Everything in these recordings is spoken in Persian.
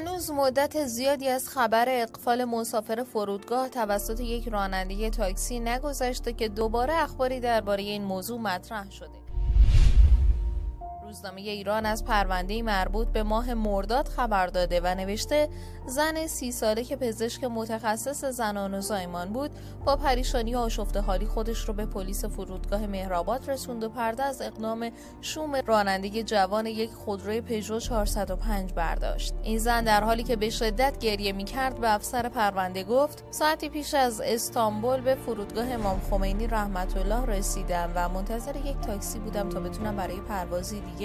هنوز مدت زیادی از خبر اقفال مسافر فرودگاه توسط یک راننده تاکسی نگذشته که دوباره اخباری درباره این موضوع مطرح شده. روزنامه ایران از پرونده مربوط به ماه مرداد خبر داده و نوشته زن سی ساله که پزشک متخصص زنان و زایمان بود با پریشانی و آشفته حالی خودش رو به پلیس فرودگاه مهرآباد رسوند و پرده از اقدام شوم رانندگی جوان یک خودروی پژو 405 برداشت. این زن در حالی که به شدت گریه می‌کرد به افسر پرونده گفت ساعتی پیش از استانبول به فرودگاه امام خمینی رحمت الله رسیدم و منتظر یک تاکسی بودم تا بتونم برای پروازی دیگه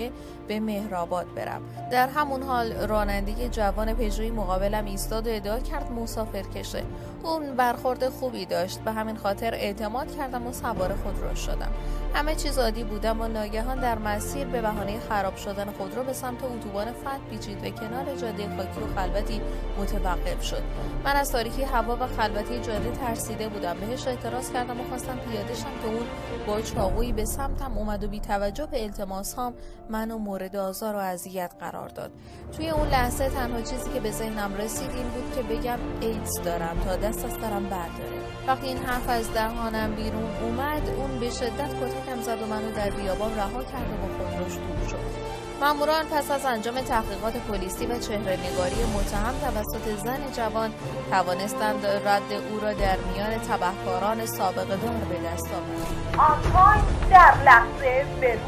به مهرآباد برم. در همون حال رانندگی جوان پژوی مقابلم ایستاد و ادعا کرد مسافر کشه. اون برخورد خوبی داشت. به همین خاطر اعتماد کردم و سوار خودرو شدم. همه چیز عادی بودم و ناگهان در مسیر به بهانه خراب شدن خودرو به سمت اتوبان فت پیچید و کنار جاده خاکی و خلوتی متوقف شد. من از تاریکی هوا و خلوتی جاده ترسیده بودم. بهش اعتراض کردم و خواستم پیاده شم که اون با چاقویی به سمتم اومد و بی توجه به التماس هام منو مورد آزار و اذیت قرار داد. توی اون لحظه تنها چیزی که به ذهنم رسید این بود که بگم ایدز دارم تا دست از سرم برداره. وقتی این حرف از دهانم بیرون اومد اون به شدت کتکم زد و منو در بیابان رها کرد و خودروش دور شد. ماموران پس از انجام تحقیقات پلیسی و چهره نگاری متهم توسط زن جوان توانستند رد او را در میان تبهکاران سابق دار به دست آورند. آنها در لحظه به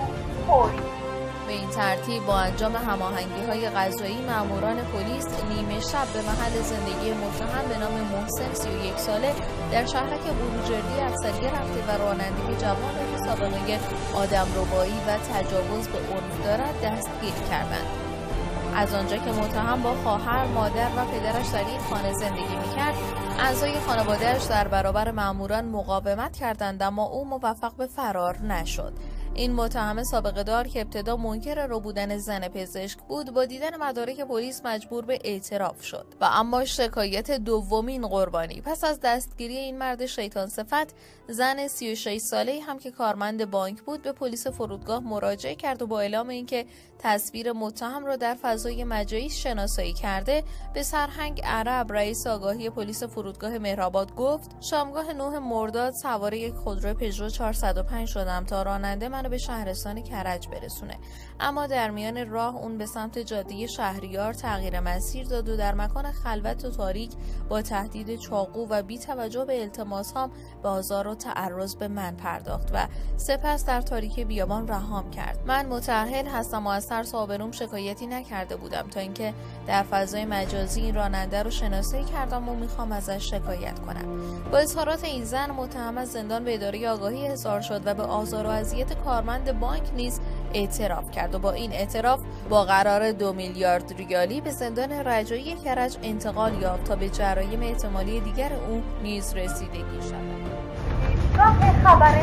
به این ترتیب با انجام هماهنگی های غذایی ماموران پلیس نیمه شب به محل زندگی متهم به نام محسن 31 ساله در شهرک بروجردی افسری رفته و رانندگی جوان که سابقه آدم ربایی و تجاوز به عنف دارد دستگیر کردند. از آنجا که متهم با خواهر، مادر و پدرش در این خانه زندگی می‌کرد اعضای خانوادهش در برابر ماموران مقاومت کردند اما او موفق به فرار نشد. این متهم سابقه دار که ابتدا منکر رو بودن زن پزشک بود با دیدن مدارک پلیس مجبور به اعتراف شد. و اما شکایت دومین قربانی. پس از دستگیری این مرد شیطان صفت زن 36 ساله هم که کارمند بانک بود به پلیس فرودگاه مراجعه کرد و با اعلام اینکه تصویر متهم را در فضای مجازی شناسایی کرده به سرهنگ عرب رئیس آگاهی پلیس فرودگاه مهرآباد گفت شامگاه 9 مرداد سوار یک خودرو پژو 405 شدم تا راننده به شهرستان کرج برسونه. اما در میان راه اون به سمت جاده شهریار تغییر مسیر داد و در مکان خلوت و تاریک با تهدید چاقو و بی توجه به التماس هم به و تعرض به من پرداخت و سپس در تاریک بیابان رهام کرد. من متأهل هستم و از ترس آبروم شکایتی نکرده بودم تا اینکه در فضای مجازی این راننده رو شناسایی کردم و می‌خوام ازش شکایت کنم. با اظهارات این زن متهم از زندان به اداره آگاهی احضار شد و به آزار و اذیت کارمند بانک نیز اعتراف کرد و با این اعتراف با قرار دو میلیارد ریالی به زندان رجایی کرج انتقال یافت تا به جرایم احتمالی دیگر او نیز رسیدگی شود. خبر